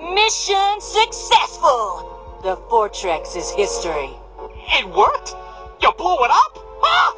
Mission successful! The Fortrex is history. It worked? You blew it up? Ah!